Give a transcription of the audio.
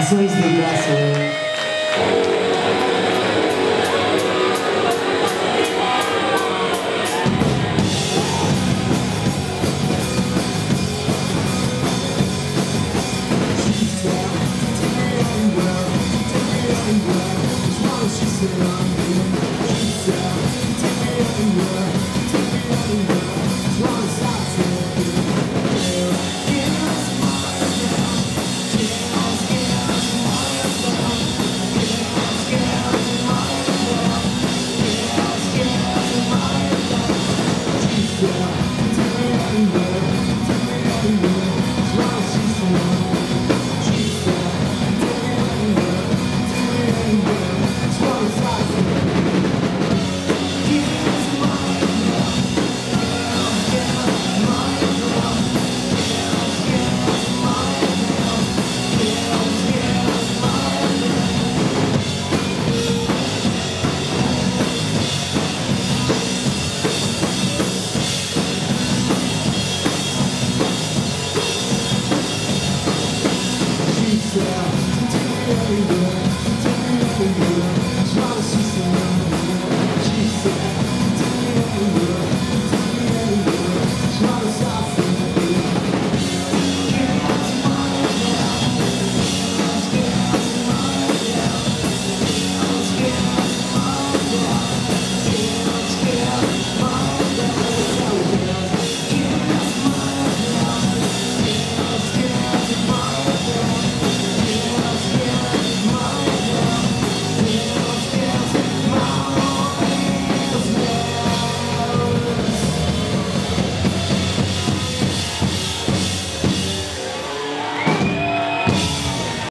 Isso é desligar.